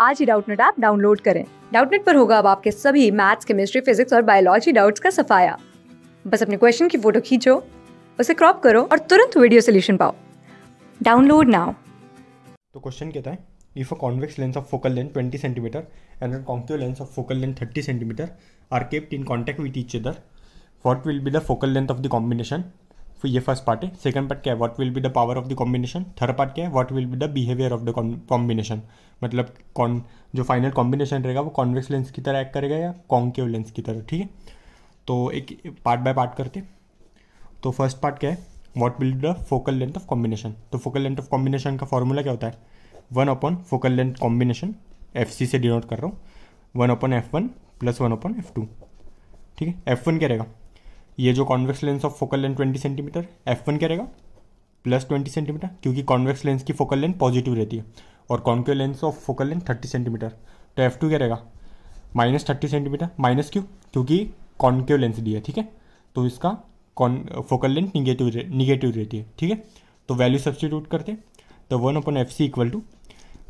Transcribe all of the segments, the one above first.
आज ही Doubtnut app download करें। डाउटनेट पर होगा अब आपके सभी मैथ्स, केमिस्ट्री, फिजिक्स और बायोलॉजी डाउट्स का सफाया। बस अपने क्वेश्चन की फ़ोटो खींचो, उसे क्रॉप करो और तुरंत वीडियो सोल्यूशन पाओ। Download now. तो क्वेश्चन कहता है if a convex lens of focal length 20 centimetre and a concave lens of focal length 30 centimetre are kept in contact with each other what will be the focal length of the combination फिर ये first part है second part क्या है what will be the power of the combination third part क्या है what will be the behaviour of the combination मतलब कौन जो फाइनल कॉम्बिनेशन रहेगा, वो कॉन्वेक्स लेंस की तरह एक्ट करेगा या कॉन्केव लेंस की तरह, ठीक है? तो एक पार्ट बाय पार्ट करते तो फ़र्स्ट पार्ट क्या है what will the focal length of combination तो फोकल लेंथ ऑफ़ कॉम्बिनेशन का फॉर्मूला क्या होता है? One upon focal length combination F C से डिनोट कर रहा हूँ। One upon F one plus one upon F two ठीक है? एफ़ वन क्या रहेगा? ये जो convex lens of focal length twenty centimetre F one क्या रहेगा? प्लस ट्वेंटी सेंटीमीटर क्योंकि कॉन्वेक्स लेंस की फोकल लेंथ पॉजिटिव रहती है। और concave lens of focal length thirty centimetre तो एफ़ टू क्या रहेगा? माइनस थर्टी सेंटीमीटर माइनस क्यों क्योंकि कॉन्केव लेंस दी है, ठीक है? तो इसका कॉन फोकल लेंथ निगेटिव निगेटिव रहती है, ठीक है? तो वैल्यू सब्सटीट्यूट करते हैं। तो one upon F C equal to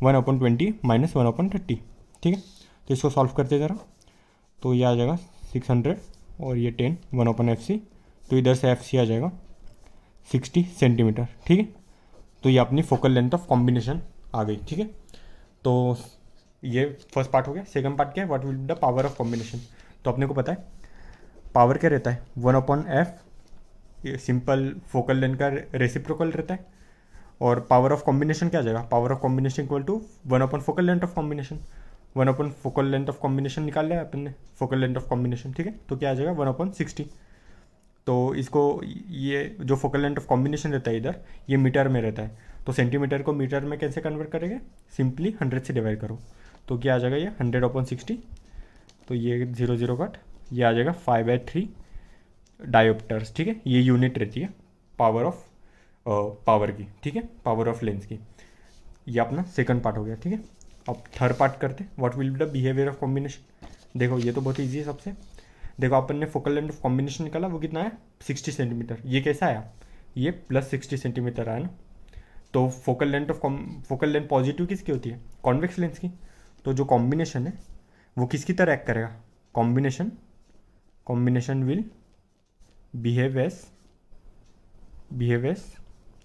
one upon twenty minus one upon thirty ठीक है? तो इसको सॉल्व करते ज़रा। तो ये आ जाएगा सिक्स हंड्रेड और ये ten, one upon F C तो इधर से एफ़ सी आ जाएगा, सिक्सटी सेंटीमीटर, ठीक है? तो ये अपनी फोकल लेंथ ऑफ़ कॉम्बिनेशन आ गई, ठीक है? तो ये फ़र्स्ट पार्ट हो गया, सेकंड पार्ट क्या है? What will the power of combination तो अपने को पता है पावर क्या रहता है? वन अपॉन एफ़ ये सिंपल फोकल लेंथ का रेसिप्रोकल रहता है, और पावर ऑफ़ कॉम्बिनेशन क्या आ जाएगा? Power of combination equal to one upon focal length of combination one upon focal length of combination निकाल लिया अपन ने, फोकल लेंथ ऑफ़ कॉम्बिनेशन, ठीक है? तो क्या आ जाएगा? One upon sixty. तो इसको ये जो फोकल लेंथ ऑफ़ कॉम्बिनेशन रहता है इधर, ये मीटर में रहता है। तो सेंटीमीटर को मीटर में कैसे कन्वर्ट करेंगे? सिंपली हंड्रेड से डिवाइड करो। तो क्या आ जाएगा ये? Hundred upon sixty. तो ये ज़ीरो ज़ीरो कट, ये आ जाएगा फाइव बाई थ्री डायोप्टर्स, ठीक है? ये यूनिट रहती है, पावर ऑफ़ पावर की, ठीक है? पावर ऑफ़ लेंस की। ये अपना सेकंड पार्ट हो गया, ठीक है? अब थर्ड पार्ट करते what will be the behaviour of combination देखो, ये तो बहुत ईजी है सबसे। देखो, अपन ने फोकल लेंथ ऑफ़ कॉम्बिनेशन निकाला, वो कितना है सिक्सटी सेंटीमीटर ये कैसा आया? ये प्लस सिक्सटी सेंटीमीटर आया ना। तो focal length of focal length positive किसकी होती है? कॉन्वेक्स लेंस की। तो जो कॉम्बिनेशन है, वो किसकी तरह एक्ट करेगा? Combination combination will behave as behave as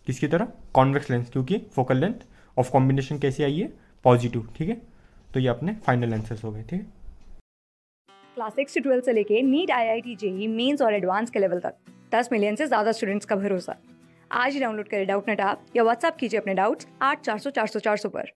किसकी तरह? कॉन्वेक्स लेंस क्योंकि फोकल लेंथ ऑफ़ कॉम्बिनेशन कैसी आई है? पॉजिटिव, ठीक है? तो ये अपने फाइनल आंसर्स हो गए, ठीक है? क्लास सिक्स से ट्वेल्थ से लेके NEET I I T JEE mains और एडवांस के लेवल तक। दस मिलियन से ज़्यादा स्टूडेंट्स का भरोसा। आज ही डाउनलोड करें डाउट नेट आप या व्हाट्सअप कीजिए अपने डाउट्स आठ चार सौ चार सौ चार सौ पर।